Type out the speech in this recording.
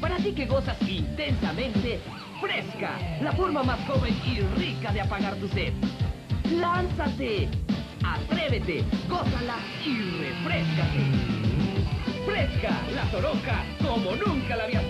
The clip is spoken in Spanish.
Para ti que gozas intensamente, fresca, la forma más joven y rica de apagar tu sed. ¡Lánzate! Atrévete, gózala y refrescate. Fresca, la toronja como nunca la había!